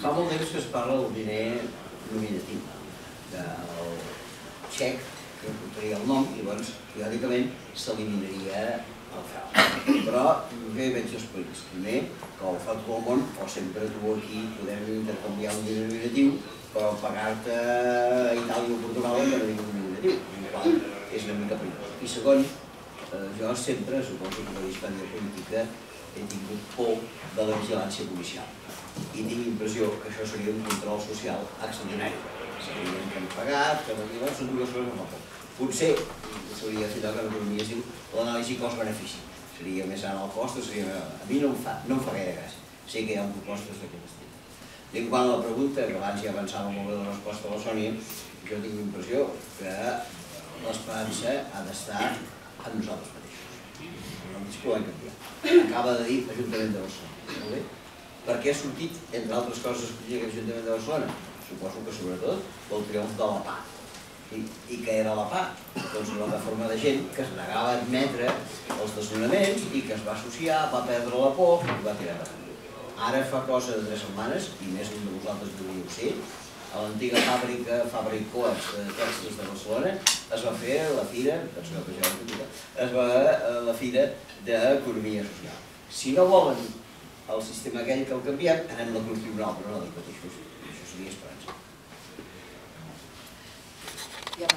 Fa molt temps que es parla del diner nominatiu, del xec, que portaria el nom, i llavors, periòdicament, s'eliminaria el frau. Però bé veig dos punts. Primer, que ho fa tot el món, o sempre tu aquí podem intercanviar un diner nominatiu, però pagar-te a Itàlia o Portugal no tinc un nominatiu, és una mica perillós. I segon, eh, jo sempre, suposo que per història política, he tingut por de la vigilància policial i tinc impressió que això seria un control social extraordinari. Sabrien que han pagat, que llavors són dues coses molt poc. Potser s'hauria de que en economia es diu l'anàlisi cost-benefici. Seria més alt el cost seria. A mi no em fa, no em fa gaire gràcia. Sé que hi ha propostes d'aquest estil. I en quant a la pregunta, que abans ja avançava molt bé la resposta de la Sònia, jo tinc l'impressió que l'esperança ha d'estar en nosaltres mateixos. Nosaltres que ho hem canviat. Acaba de dir l'Ajuntament de Barcelona. Molt bé? Per què ha sortit, entre altres coses, escollir aquest Ajuntament de Barcelona? Suposo que sobretot pel triomf de la PA. I, I què era la PA? Doncs una plataforma de gent que es negava a admetre els desnonaments i que es va associar, va perdre la por i va tirar endavant. Ara fa cosa de tres setmanes, i més d'un de vosaltres podríeu ser, a l'antiga fàbrica Fàbric Coats de Tèxtils de Barcelona es va fer la fira, penso que ja es va eh, la fira d'economia social. Si no volen el sistema aquell que el canviem, anem a construir un altre, no dic que això, això seria esperança. Ja